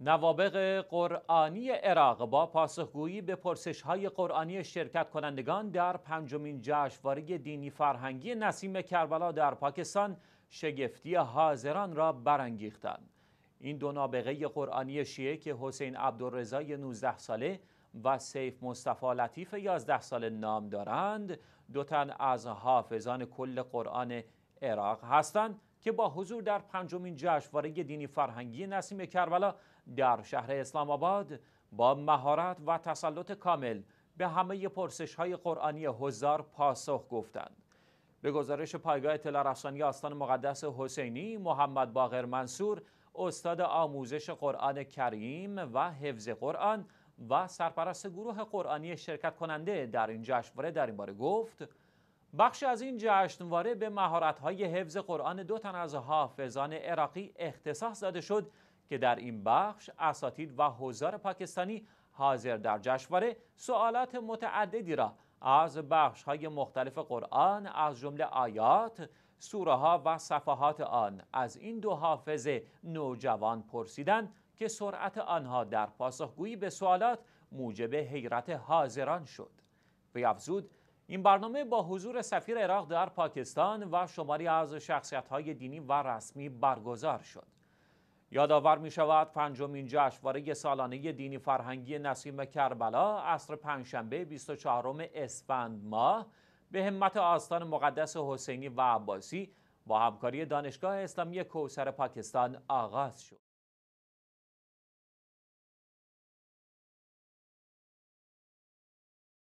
نوابق قرآنی عراق با پاسخگویی به های قرآنی شرکت کنندگان در پنجمین جشنواره دینی فرهنگی نسیم کربلا در پاکستان شگفتی حاضران را برانگیختند. این دو نابغه قرآنی شیعه که حسین عبدالرضای 19 ساله و سیف مصطفی لطیف 11 ساله نام دارند دو تن از حافظان کل قرآن عراق هستند که با حضور در پنجمین جشنواره دینی فرهنگی نسیم کربلا در شهر اسلام آباد با مهارت و تسلط کامل به همه پرسش های قرآنی هزار پاسخ گفتند. به گزارش پایگاه اطلاع رسانی آستان مقدس حسینی محمد باقر منصور استاد آموزش قرآن کریم و حفظ قرآن و سرپرست گروه قرآنی شرکت کننده در این جشنواره در این باره گفت بخش از این جشنواره به مهارت‌های حفظ قرآن دو تن از حافظان عراقی اختصاص داده شد که در این بخش اساتید و حضار پاکستانی حاضر در جشنواره سوالات متعددی را از بخش‌های مختلف قرآن از جمله آیات، سوره ها و صفحات آن از این دو حافظ نوجوان پرسیدند که سرعت آنها در پاسخگویی به سوالات موجب حیرت حاضران شد. و افزود این برنامه با حضور سفیر عراق در پاکستان و شماری از شخصیت‌های دینی و رسمی برگزار شد. یادآور می شود پنجمین جشنواره سالانه دینی فرهنگی نسیم کربلا عصر پنجشنبه 24 اسفند ماه به همت آستان مقدس حسینی و عباسی با همکاری دانشگاه اسلامی کوسر پاکستان آغاز شد.